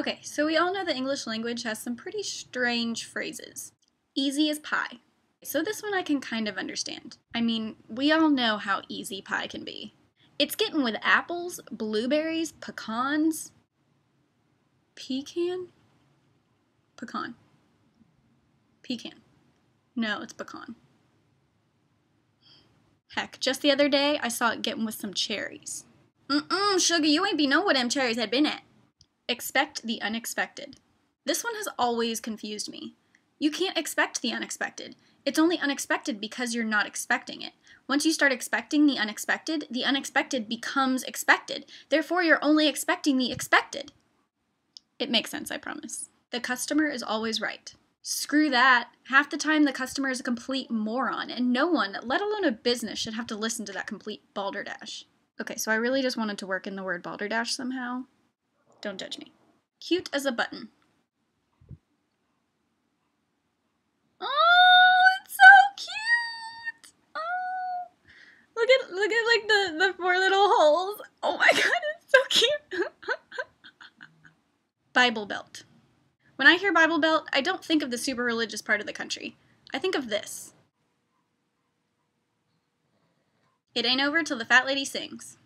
Okay, so we all know the English language has some pretty strange phrases. Easy as pie. So this one I can kind of understand. I mean, we all know how easy pie can be. It's getting with apples, blueberries, pecans. Pecan? Pecan. Pecan. No, it's pecan. Heck, just the other day I saw it getting with some cherries. Mm-mm, sugar, you ain't be know what them cherries had been at. Expect the unexpected. This one has always confused me. You can't expect the unexpected. It's only unexpected because you're not expecting it. Once you start expecting the unexpected, the unexpected becomes expected. Therefore, you're only expecting the expected. It makes sense, I promise. The customer is always right. Screw that. Half the time, the customer is a complete moron, and no one, let alone a business, should have to listen to that complete balderdash. Okay, so I really just wanted to work in the word balderdash somehow. Don't judge me. Cute as a button. Oh, it's so cute! Oh, look at look at like the the four little holes. Oh my god, it's so cute. Bible Belt. When I hear Bible Belt, I don't think of the super religious part of the country. I think of this. It ain't over till the fat lady sings.